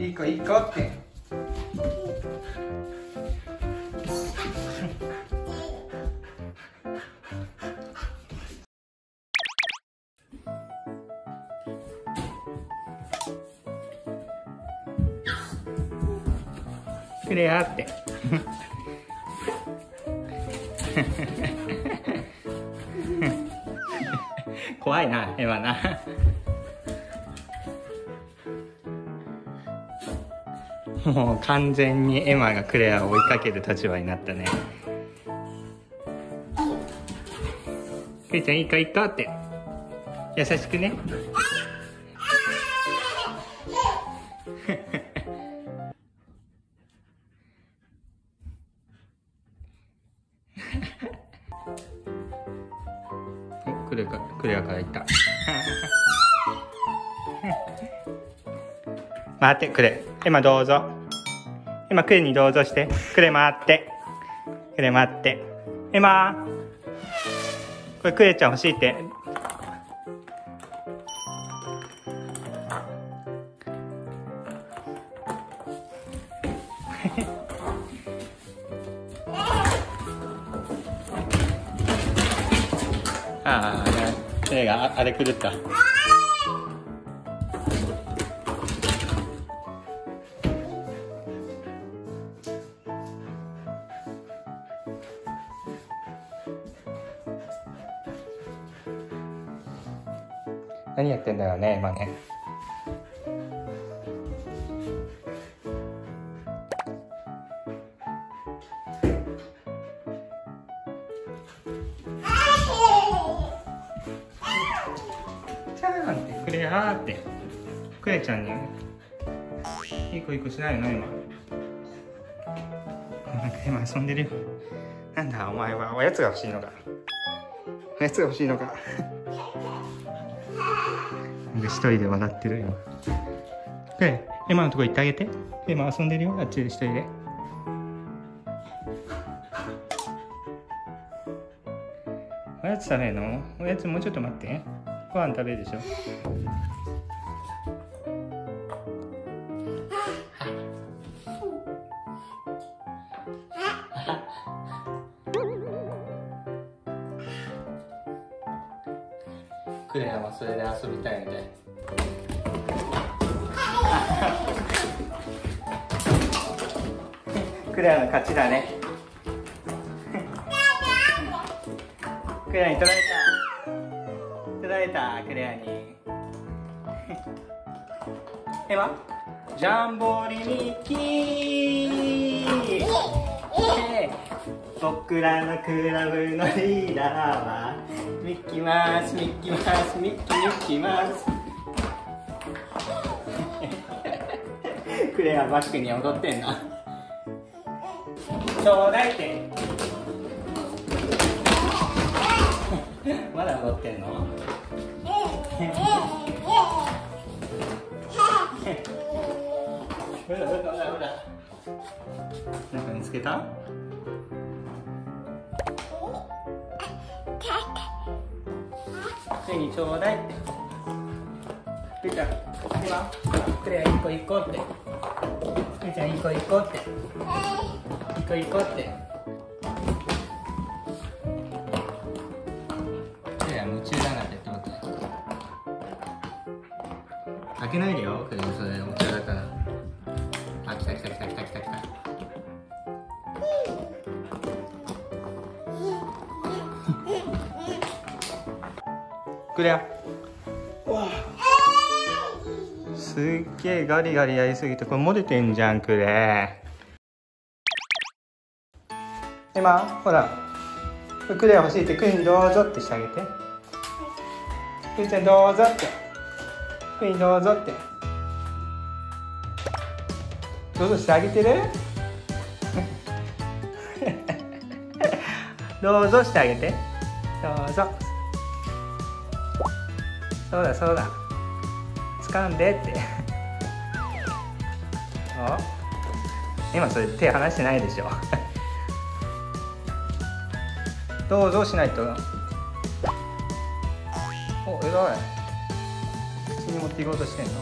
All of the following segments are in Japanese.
いい子いい子って。くれやって。怖いなエマな。もう完全にエマがクレアを追いかける立場になったね。クレちゃんいいかいいかって。優しくね。おクレかクレアからいった。待ってクレ今どうぞ。今クレにどうぞして。クレ待って。クレ待って。エマこれクレちゃん欲しいって。ああクレがああれ狂った。ってんだろうね今ね。ちゃーんってくれやって。くれちゃんに。いい子いい子しないの今。なんか今遊んでるよ。なんだお前は。おやつが欲しいのか。おやつが欲しいのか。一人で笑ってるよ。でエマのとこ行ってあげて。エマ遊んでるよ。あっちで一人で。おやつ食べるの？おやつもうちょっと待って。ご飯食べるでしょ？クレアはそれで遊びたいので。クレアの勝ちだね。クレアに取られた。取られたクレアに。エマジャンボリミッキー。僕らのクラブのリーダーは？ミッキーマウスミッキーマウスミッキーミッキーマウス。クレアバックに踊ってんの。ちょうだいって。まだ踊ってんの？ほらほらほら。なんか見つけた？ちょうだいって。クレちゃん今クレア一個一個って。クレちゃん一個一個って。一個一個って。クレア夢中だなって言ってます。開けないでよクレアそれ。クレアすっげえガリガリやりすぎてこれ漏れてんじゃんクレ今ほらクレア欲しいってクイにどうぞってしてあげて。クイちゃんどうぞって。クイどうぞって。どうぞしてあげてる？どうぞしてあげて。どうぞ。そうだそうだ。掴んでって。今それ手離してないでしょ。どうどうしないと？おえ偉い。口に持っていこうとしてんの？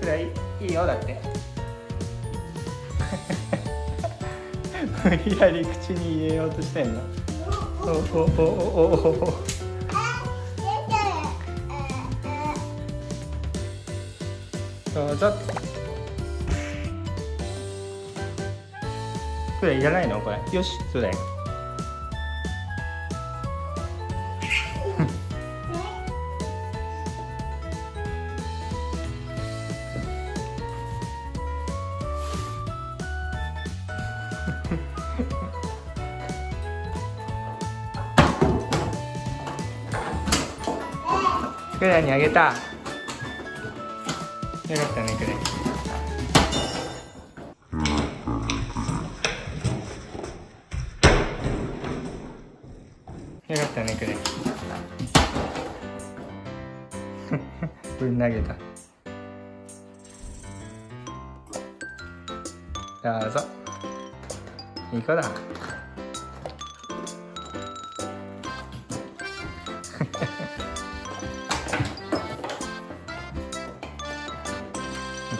くらい？いいよだって。無理やり口に入れようとしてんのおおおおおおどうぞこれいらないのこれよしそれクレアにあげた。よかったねクレよかったねクレ ぶん投げた。どうぞ。いい子だ。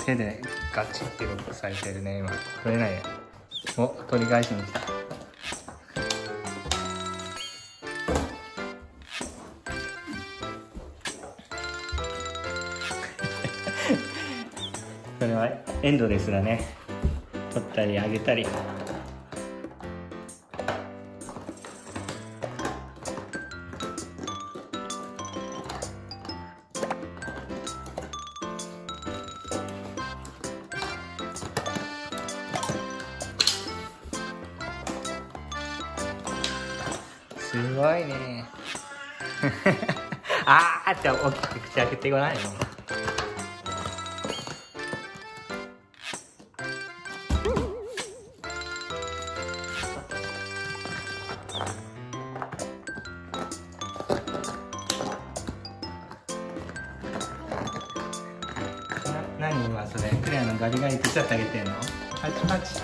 手でガチってことされてるね。今取れないよ。お取り返しに来た。それはエンドレスだね。取ったりあげたり。すごいね。あーって大きく口開けてごらんよ。な何今それ？クレアのガリガリ手伝ってあげてんの？パチパチ